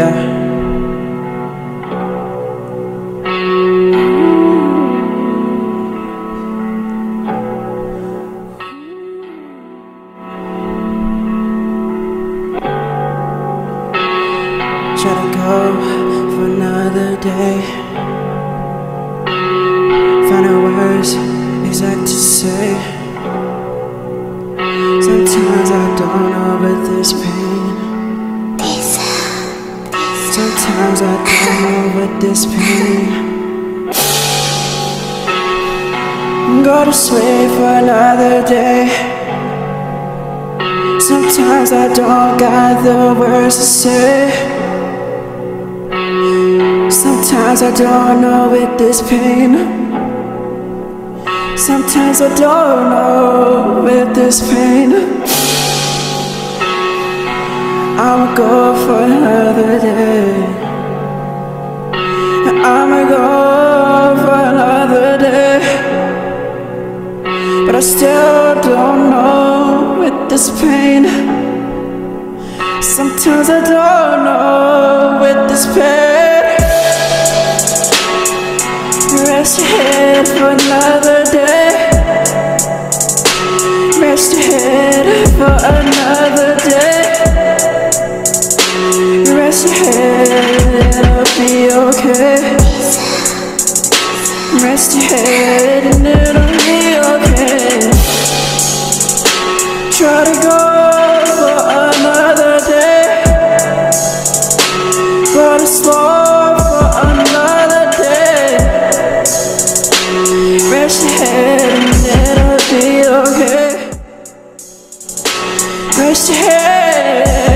yeah. Try to go for another day. Find out words exact to say. Sometimes I don't know but this pain. Sometimes I don't know but this pain. Go to sleep for another day. Sometimes I don't got the words to say. Sometimes I don't know with this pain. Sometimes I don't know with this pain. I'ma go for another day. I'ma go for another day. But I still don't know with this pain. Sometimes I don't know with this pain. Rest your head for another day. Rest your head, it'll be okay. Rest your head and it'll be okay. Try to go for another day, but it's slow for another day. Rest your head and it'll be okay. Rest your head.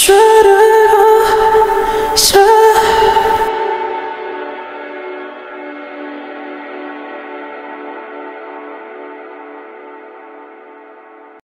try to